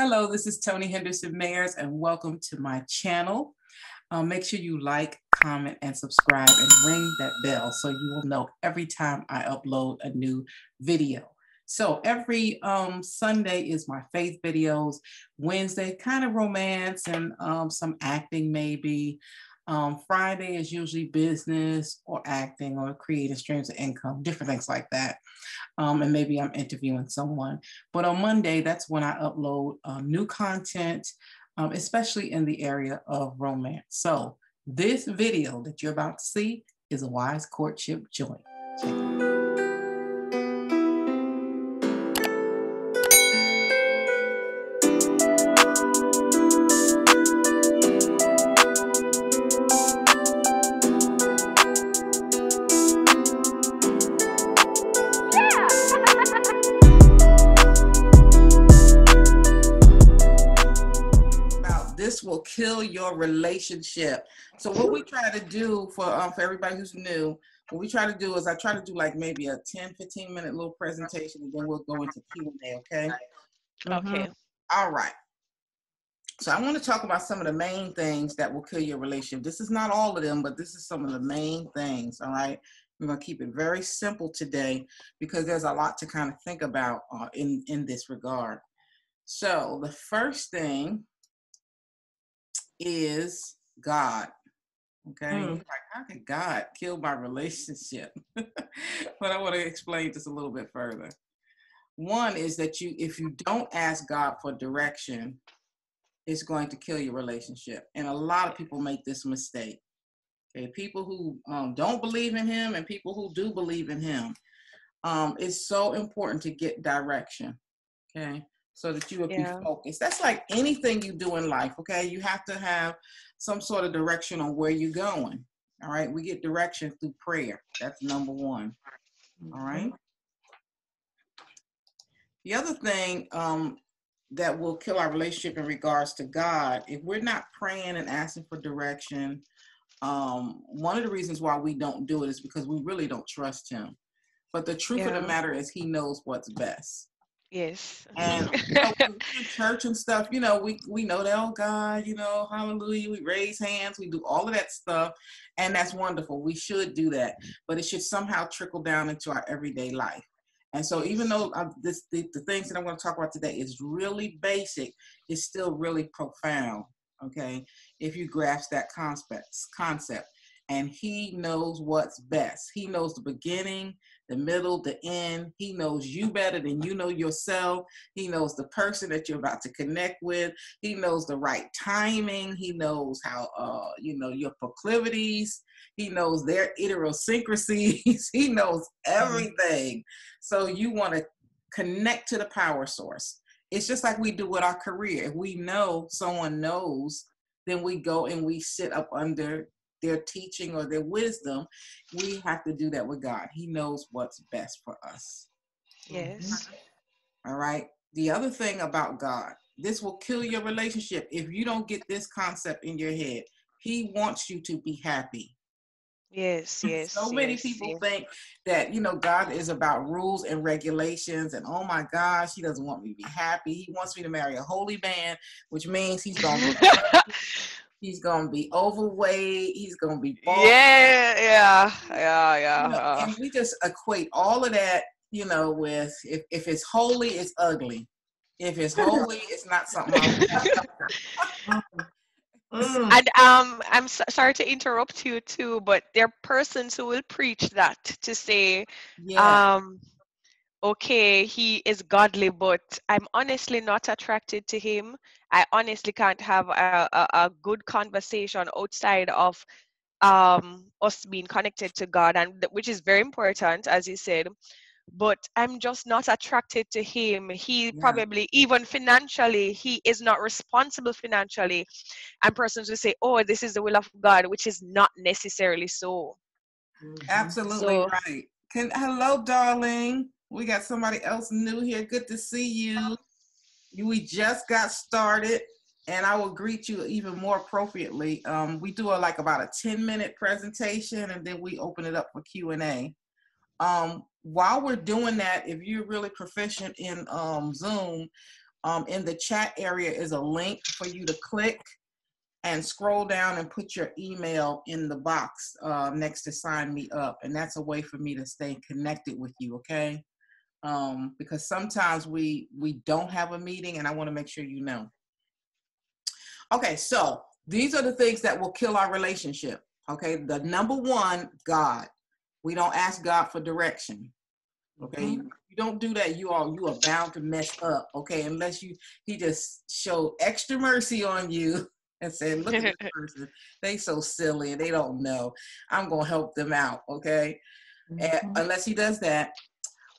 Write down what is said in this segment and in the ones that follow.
Hello, this is Toni Henderson Mayers, and welcome to my channel. Um, make sure you like, comment, and subscribe, and ring that bell so you will know every time I upload a new video. So every um, Sunday is my faith videos. Wednesday, kind of romance and um, some acting maybe. Um, Friday is usually business or acting or creating streams of income, different things like that. Um, and maybe I'm interviewing someone. But on Monday, that's when I upload um, new content, um, especially in the area of romance. So this video that you're about to see is a wise courtship joint. Your relationship. So what we try to do for um, for everybody who's new, what we try to do is I try to do like maybe a 10, 15 minute little presentation and then we'll go into Q&A, okay? Okay. Mm-hmm. All right. So I want to talk about some of the main things that will kill your relationship. This is not all of them, but this is some of the main things, all right? We're going to keep it very simple today because there's a lot to kind of think about uh, in, in this regard. So the first thing is God. Okay. Mm. Like, how can God kill my relationship? but I want to explain this a little bit further. One is that you, if you don't ask God for direction, it's going to kill your relationship. And a lot of people make this mistake. Okay. People who um, don't believe in Him and people who do believe in Him. Um, it's so important to get direction. Okay so that you would yeah. be focused. That's like anything you do in life, okay? You have to have some sort of direction on where you're going. All right, we get direction through prayer. That's number one. All right. Mm-hmm. The other thing um, that will kill our relationship in regards to God, if we're not praying and asking for direction, um, one of the reasons why we don't do it is because we really don't trust Him. But the truth yeah. of the matter is, He knows what's best. Yes. And you know, church and stuff, you know, we we know that oh God, you know, hallelujah, we raise hands, we do all of that stuff, and that's wonderful. We should do that, but it should somehow trickle down into our everyday life. And so, even though uh, this the, the things that I'm going to talk about today is really basic, it's still really profound. Okay, if you grasp that concept, concept, and He knows what's best. He knows the beginning, the middle, the end. He knows you better than you know yourself. He knows the person that you're about to connect with. He knows the right timing. He knows how, uh, you know, your proclivities. He knows their idiosyncrasies. he knows mm-hmm. everything. So you want to connect to the power source. It's just like we do with our career. If we know someone knows, then we go and we sit up under their teaching or their wisdom, we have to do that with God. He knows what's best for us. Yes. All right. The other thing about God, this will kill your relationship if you don't get this concept in your head. He wants you to be happy. Yes, yes. so many yes, people yes. think that, you know, God is about rules and regulations and oh my gosh, he doesn't want me to be happy. He wants me to marry a holy man, which means he's going to He's gonna be overweight. He's gonna be bald. Yeah, yeah, yeah, yeah. You know, and we just equate all of that, you know, with if, if it's holy, it's ugly. If it's holy, it's not something. Mm. And um, I'm so, sorry to interrupt you too, but there are persons who will preach that to say, yeah. um, okay, he is godly, but I'm honestly not attracted to him. I honestly can't have a, a, a good conversation outside of um, us being connected to God, and which is very important, as you said. But I'm just not attracted to him. He yeah. probably, even financially, he is not responsible financially. And persons will say, "Oh, this is the will of God," which is not necessarily so. Mm-hmm. Absolutely so, right. Can hello, darling. We got somebody else new here. Good to see you. We just got started, and I will greet you even more appropriately. Um, we do a, like about a 10 minute presentation, and then we open it up for Q&A. Um, while we're doing that, if you're really proficient in um, Zoom, Um, in the chat area is a link for you to click and scroll down and put your email in the box uh, next to sign me up. And that's a way for me to stay connected with you, okay? Um, because sometimes we we don't have a meeting and I want to make sure you know. Okay, so these are the things that will kill our relationship. Okay, the number one, God. We don't ask God for direction. Okay, mm-hmm. you don't do that. You are you are bound to mess up. Okay, unless you He just showed extra mercy on you and said, "Look at this person. They so silly and they don't know. I'm gonna help them out." Okay, mm-hmm. and unless He does that,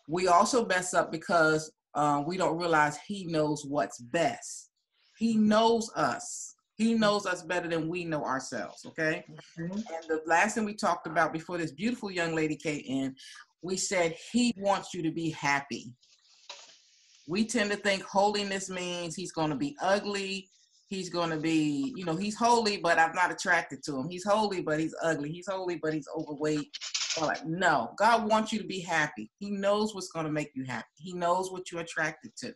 we also mess up because uh, we don't realize He knows what's best. He knows us. He knows us better than we know ourselves, okay? Mm-hmm. And the last thing we talked about before this beautiful young lady came in, we said he wants you to be happy. We tend to think holiness means he's going to be ugly. He's going to be, you know, he's holy, but I'm not attracted to him. He's holy, but he's ugly. He's holy, but he's overweight. We're like, no, God wants you to be happy. He knows what's going to make you happy. He knows what you're attracted to.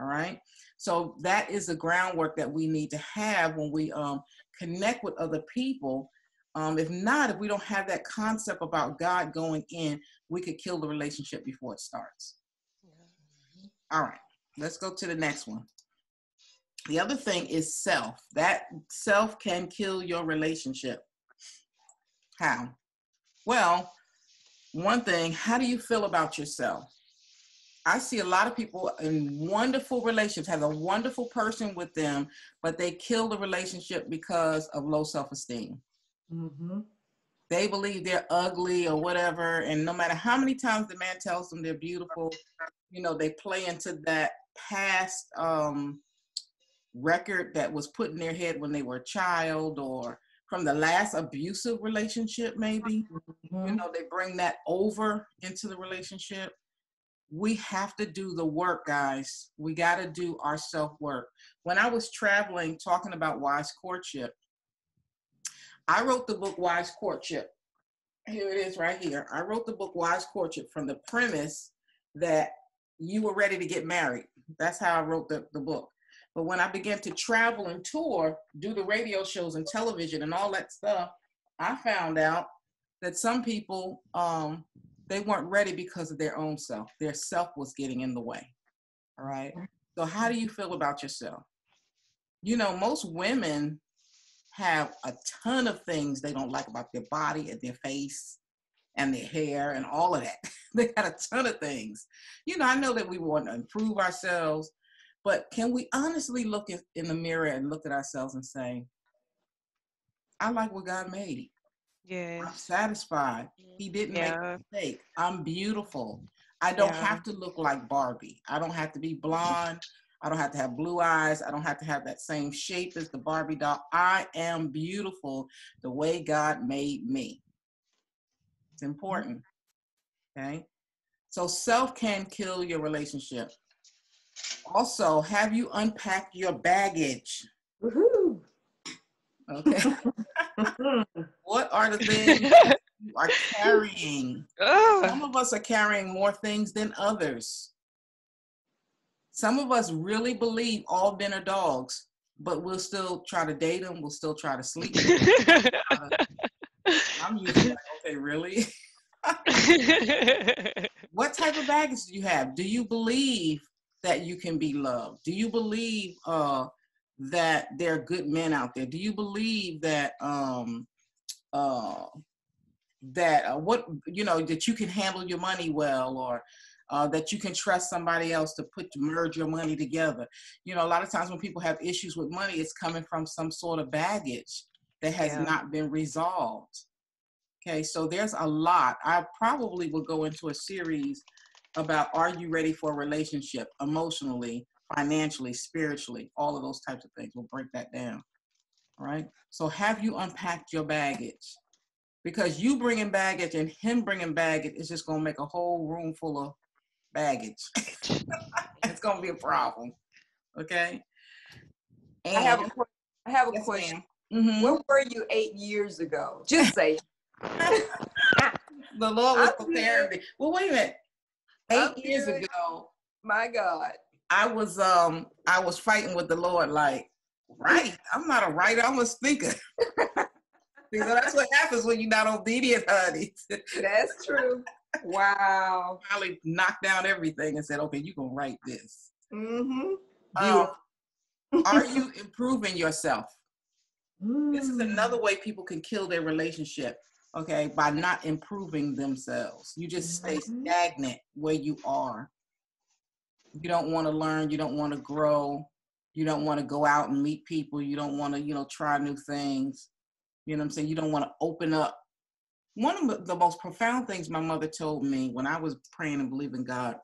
All right. So that is the groundwork that we need to have when we um, connect with other people. Um, if not, if we don't have that concept about God going in, we could kill the relationship before it starts. All right, let's go to the next one. The other thing is self. That self can kill your relationship. How? Well, one thing, how do you feel about yourself? I see a lot of people in wonderful relationships have a wonderful person with them, but they kill the relationship because of low self esteem. Mm-hmm. They believe they're ugly or whatever, and no matter how many times the man tells them they're beautiful, you know they play into that past um, record that was put in their head when they were a child or from the last abusive relationship maybe mm-hmm. you know they bring that over into the relationship we have to do the work, guys. We got to do our self work. When I was traveling talking about wise courtship, I wrote the book Wise Courtship. Here it is right here. I wrote the book Wise Courtship from the premise that you were ready to get married. That's how I wrote the, the book. But when I began to travel and tour, do the radio shows and television and all that stuff, I found out that some people um, they weren't ready because of their own self. Their self was getting in the way. All right. So, how do you feel about yourself? You know, most women have a ton of things they don't like about their body and their face and their hair and all of that. they got a ton of things. You know, I know that we want to improve ourselves, but can we honestly look in the mirror and look at ourselves and say, I like what God made. Yeah. I'm satisfied. He mm, didn't yeah. make a mistake. I'm beautiful. I don't yeah. have to look like Barbie. I don't have to be blonde. I don't have to have blue eyes. I don't have to have that same shape as the Barbie doll. I am beautiful the way God made me. It's mm-hmm. important. Okay. So self can kill your relationship. Also, have you unpacked your baggage? Woohoo! Okay. what are the things you are carrying? Ugh. Some of us are carrying more things than others. Some of us really believe all men are dogs, but we'll still try to date them. We'll still try to sleep. I'm usually like, okay, really? what type of baggage do you have? Do you believe that you can be loved? Do you believe uh, that there are good men out there? Do you believe that um uh that uh, what you know that you can handle your money well or uh, that you can trust somebody else to put to merge your money together. You know, a lot of times when people have issues with money, it's coming from some sort of baggage that has yeah. not been resolved. Okay, so there's a lot. I probably will go into a series about are you ready for a relationship emotionally, financially, spiritually, all of those types of things. We'll break that down. All right. So have you unpacked your baggage? Because you bringing baggage and him bringing baggage is just going to make a whole room full of baggage. it's going to be a problem. Okay. And I have a, I have a yes, question. Mm-hmm. Where were you eight years ago? Just say. the Lord was preparing me. Well, wait a minute. 8 years ago, my God, I was um I was fighting with the Lord like, right, I'm not a writer, I'm a speaker. so that's what happens when you're not obedient, honey. That's true. Wow. Finally knocked down everything and said, okay, you're gonna write this. Mm-hmm. Um, are you improving yourself? Mm. This is another way people can kill their relationship, okay, by not improving themselves. You just stay mm-hmm. stagnant where you are. You don't want to learn, you don't want to grow, you don't want to go out and meet people, you don't want to, you know, try new things. You know what I'm saying? You don't want to open up. One of the most profound things my mother told me when I was praying and believing God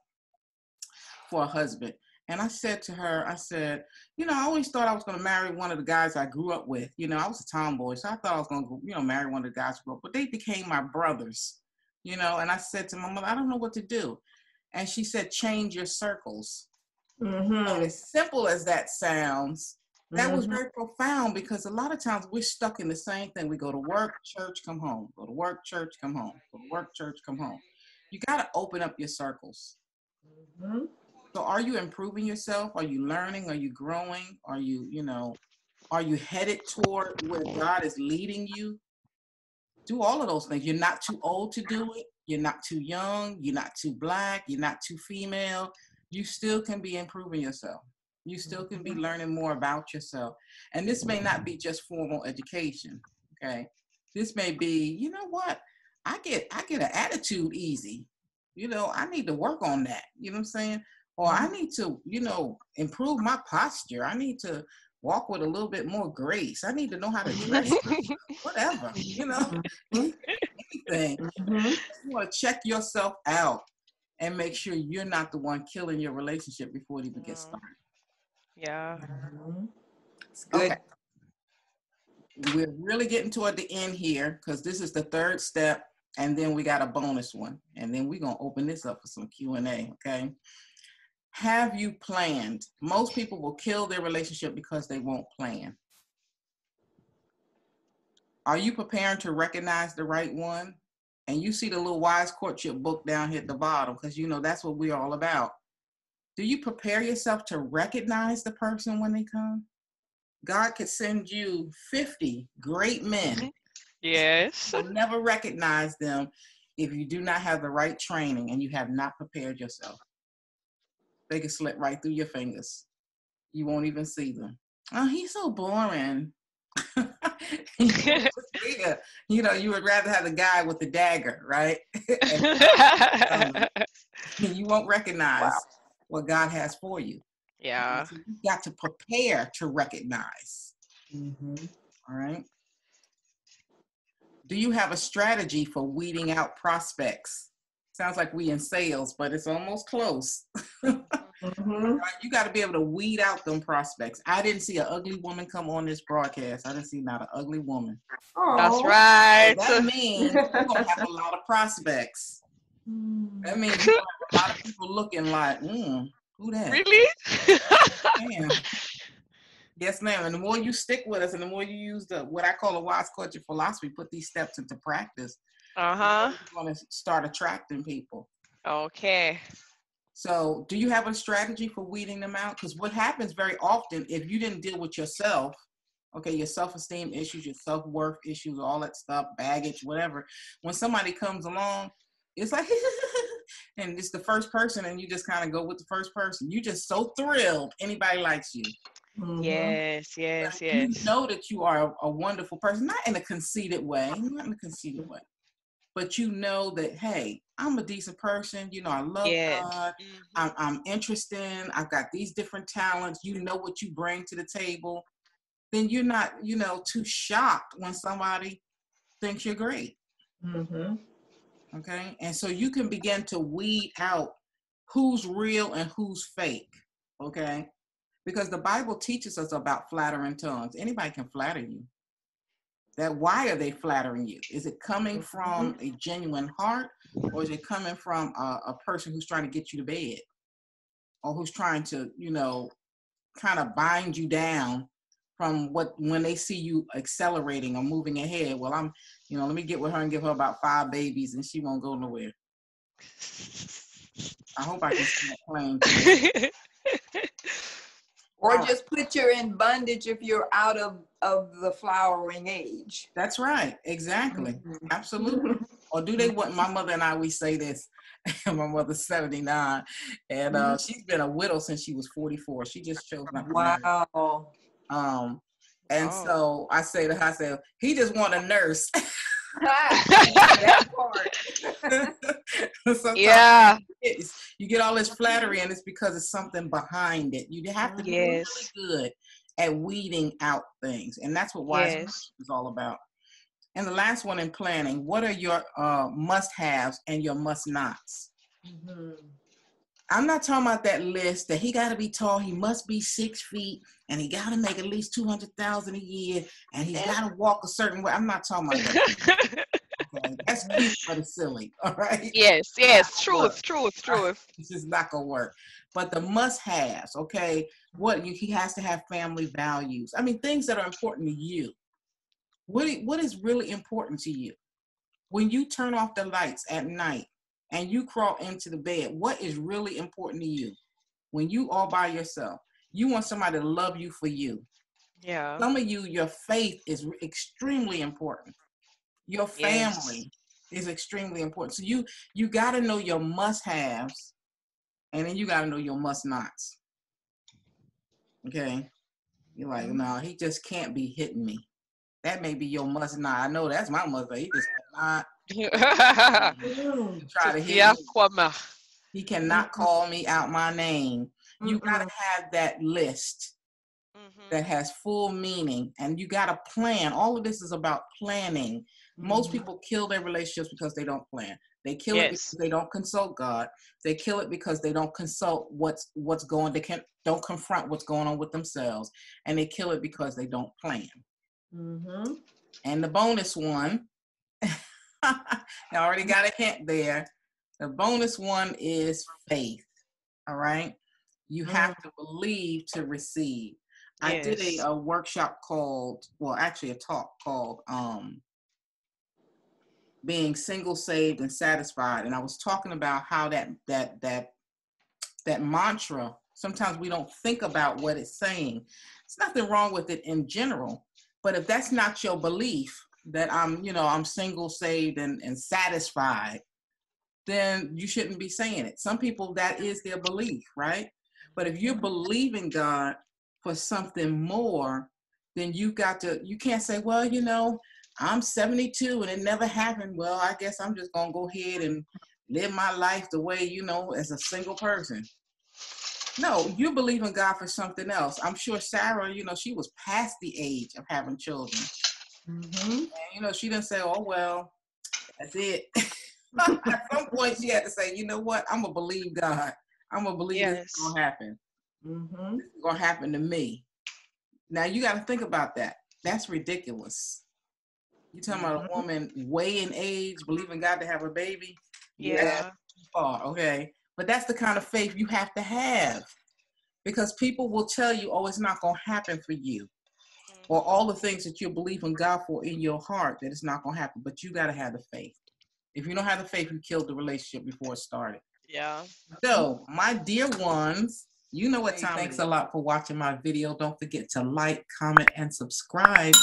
for a husband, and I said to her, I said, you know, I always thought I was going to marry one of the guys I grew up with. You know, I was a tomboy, so I thought I was going to, you know, marry one of the guys I grew up. But they became my brothers. You know, and I said to my mother, I don't know what to do. And she said, change your circles. Mm-hmm. as simple as that sounds, that mm-hmm. was very profound because a lot of times we're stuck in the same thing. We go to work, church, come home. Go to work, church, come home. Go to work, church, come home. You got to open up your circles. Mm-hmm. So are you improving yourself? Are you learning? Are you growing? Are you, you know, are you headed toward where God is leading you? Do all of those things. You're not too old to do it. You're not too young. You're not too black. You're not too female. You still can be improving yourself. You still can be mm-hmm. learning more about yourself. And this may not be just formal education. Okay. This may be, you know what? I get I get an attitude easy. You know, I need to work on that. You know what I'm saying? Or I need to, you know, improve my posture. I need to walk with a little bit more grace. I need to know how to dress, whatever, you know, mm-hmm. anything. Mm-hmm. You want to check yourself out and make sure you're not the one killing your relationship before it even gets mm-hmm. started. Yeah. Mm-hmm. It's good. Okay. We're really getting toward the end here because this is the third step, and then we got a bonus one, and then we're gonna open this up for some Q and A. Okay have you planned? Most people will kill their relationship because they won't plan. Are you preparing to recognize the right one? And you see the little wise courtship book down here at the bottom because you know that's what we're all about. Do you prepare yourself to recognize the person when they come? God could send you 50 great men. Mm-hmm. Yes. You'll never recognize them if you do not have the right training and you have not prepared yourself. They can slip right through your fingers. You won't even see them. Oh, he's so boring. you know, you would rather have the guy with the dagger, right? and, um, you won't recognize wow. what God has for you. Yeah. So you got to prepare to recognize. Mm-hmm. All right. Do you have a strategy for weeding out prospects? Sounds like we in sales, but it's almost close. mm-hmm. You got to be able to weed out them prospects. I didn't see an ugly woman come on this broadcast. I didn't see not an ugly woman. That's right. So that means we're gonna have a lot of prospects. That means a lot of people looking like, mm, who that? Really? Damn. Yes, ma'am. And the more you stick with us, and the more you use the what I call a wise courtship philosophy, put these steps into practice, uh-huh. You want to start attracting people. Okay. So, do you have a strategy for weeding them out? Because what happens very often, if you didn't deal with yourself, okay, your self esteem issues, your self worth issues, all that stuff, baggage, whatever, when somebody comes along, it's like, and it's the first person, and you just kind of go with the first person. You're just so thrilled anybody likes you. Mm-hmm. Yes, yes, yes. You know that you are a, a, wonderful person, not in a conceited way, not in a conceited way, but you know that hey i'm a decent person you know i love yes. god mm-hmm. I'm, I'm interested i've got these different talents you know what you bring to the table then you're not you know too shocked when somebody thinks you're great mm-hmm. okay and so you can begin to weed out who's real and who's fake okay because the bible teaches us about flattering tongues anybody can flatter you that why are they flattering you? Is it coming from mm-hmm. a genuine heart or is it coming from a, a, person who's trying to get you to bed? Or who's trying to you know kind of bind you down from what when they see you accelerating or moving ahead? Well i'm you know let me get with her and give her about five babies and she won't go nowhere. I hope i can stop playing or just put you in bondage if you're out of of the flowering age. That's right. Exactly. Mm-hmm. Absolutely. or do they want my mother and I we say this my mother's 79 and uh, mm-hmm. she's been a widow since she was 44 she just chose not to wow um and oh. so i say to her i say he just want a nurse yeah you get all this flattery and it's because it's something behind it you have to be yes. really good at weeding out things and that's what wise yes. is all about and the last one in planning, what are your uh, must haves and your must nots? Mm-hmm. I'm not talking about that list that he got to be tall, he must be six feet, and he got to make at least 200,000 a year, and he's got to walk a certain way. I'm not talking about that. okay? That's cute, but it's silly. All right. Yes, yes, truth, truth, truth. This is not gonna work. But the must-haves, okay? What you, he has to have family values. I mean, things that are important to you. What what is really important to you? When you turn off the lights at night and you crawl into the bed, what is really important to you? When you all by yourself, you want somebody to love you for you. Yeah. Some of you, your faith is extremely important. Your family yes. is extremely important. So you you got to know your must-haves, and then you got to know your must-nots. Okay. You're like, mm-hmm. no, he just can't be hitting me. That may be your must not. I know that's my mother. He just cannot try to hit yeah, me. He cannot call me out my name. Mm-hmm. You gotta have that list mm-hmm. that has full meaning, and you gotta plan. All of this is about planning. Most mm-hmm. people kill their relationships because they don't plan. They kill yes. it because they don't consult God. They kill it because they don't consult what's what's going. They can't don't confront what's going on with themselves, and they kill it because they don't plan. Mm-hmm. And the bonus one, I already got a hint there. The bonus one is faith. All right. You have mm. to believe to receive. Yes. I did a, a, workshop called, well, actually a talk called um, being single, saved, and satisfied. And I was talking about how that that that that mantra, sometimes we don't think about what it's saying. There's nothing wrong with it in general, but if that's not your belief that I'm, you know, I'm single, saved, and, and satisfied, then you shouldn't be saying it. Some people that is their belief, right? But if you believe in God for something more, then you got to you can't say, well, you know, I'm 72 and it never happened. Well, I guess I'm just gonna go ahead and live my life the way, you know, as a single person. No, you believe in God for something else. I'm sure Sarah, you know, she was past the age of having children. Mm-hmm. And, you know, she didn't say, oh, well, that's it. At some point, she had to say, you know what? I'm going to believe God. I'm going to believe yes. this is going to happen. Mm-hmm. This is going to happen to me. Now, you got to think about that. That's ridiculous. You talking mm-hmm. about a mm-hmm. woman way in age, believing God to have a baby? Yeah. Far, okay. But that's the kind of faith you have to have because people will tell you, oh, it's not going to happen for you. Or all the things that you believe in God for in your heart that it's not going to happen. But you got to have the faith. If you don't have the faith, you killed the relationship before it started. Yeah. So, my dear ones, you know what time. Thanks a lot for watching my video. Don't forget to like, comment, and subscribe.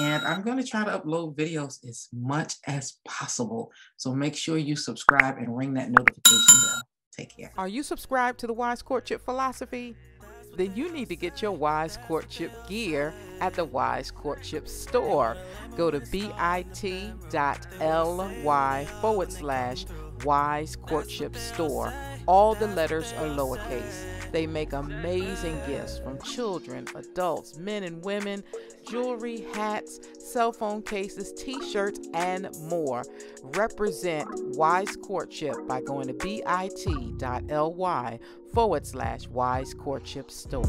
And I'm going to try to upload videos as much as possible. So make sure you subscribe and ring that notification bell. Take care. Are you subscribed to the Wise Courtship Philosophy? Then you need to get your Wise Courtship gear at the Wise Courtship store. Go to bit.ly forward slash Wise Courtship store. All the letters are lowercase. They make amazing gifts from children, adults, men and women, jewelry, hats, cell phone cases, t shirts, and more. Represent Wise Courtship by going to bit.ly forward slash Wise Courtship Store.